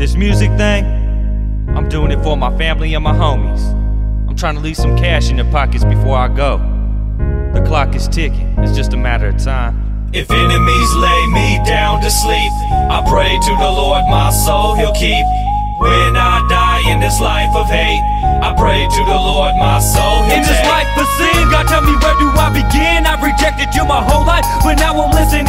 This music thing, I'm doing it for my family and my homies. I'm trying to leave some cash in their pockets before I go. The clock is ticking, it's just a matter of time. If enemies lay me down to sleep, I pray to the Lord my soul he'll keep. When I die in this life of hate, I pray to the Lord my soul he'll In this life of sin, God tell me where do I begin? I've rejected you my whole life, but now I'm listening,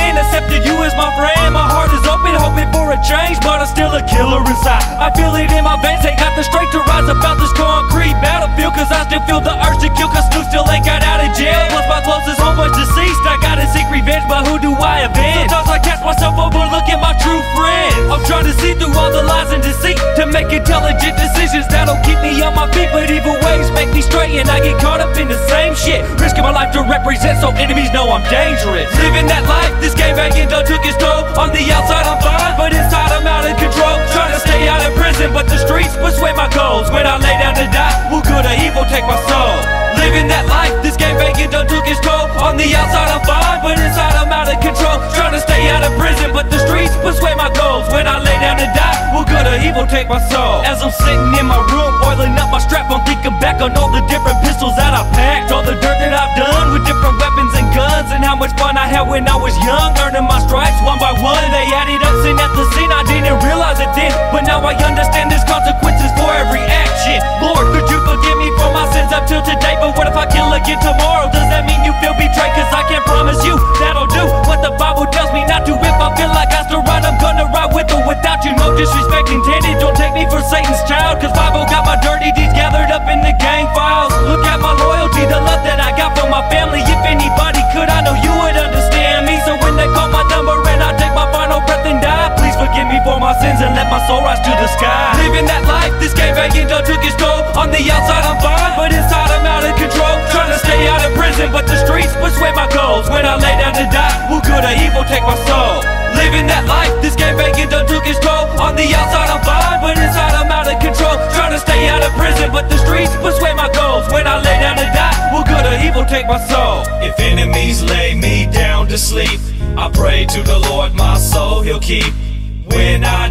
I feel it in my veins, ain't got the strength to rise about this concrete battlefield, cause I still feel the urge to kill, cause Snoop still ain't got out of jail. Plus my closest homeboy's deceased, I gotta seek revenge, but who do I avenge? Sometimes I catch myself overlooking my true friend. I'm trying to see through all the lies and deceit to make intelligent decisions that'll keep me on my feet, but evil ways make me straight, and I get caught up in the same shit. Risking my life to represent so enemies know I'm dangerous. Living that life, this game persuade my goals. When I lay down to die, will good or evil take my soul? As I'm sitting in my room, oiling up my strap, I'm thinking back on all the different pistols that I packed, all the dirt that I've done with different weapons and guns, and how much fun I had when I was young, earning my stripes one by one. They added up, at the scene, I didn't realize it then, but now I understand there's consequences for every action. Lord, could you forgive me for my sins up till today? But what if I kill again tomorrow? Does that mean you feel betrayed? Without you. No disrespect intended, don't take me for Satan's child. Cause Bible got my dirty deeds gathered up in the gang files. Look at my loyalty, the love that I got from my family. If anybody could, I know you would understand me. So when they call my number and I take my final breath and die, please forgive me for my sins and let my soul rise to the sky. Living that life, this game banging done took its toll. On the outside I'm fine, but inside I'm out of control. Trying to stay out of prison, but the streets persuade my goals. When I lay down to die, will good or evil take my soul? Living that life, this game banging done took toll. On the outside I'm fine, but inside I'm out of control. Trying to stay out of prison, but the streets persuade my goals. When I lay down to die, will good or evil take my soul? If enemies lay me down to sleep, I pray to the Lord my soul he'll keep. When I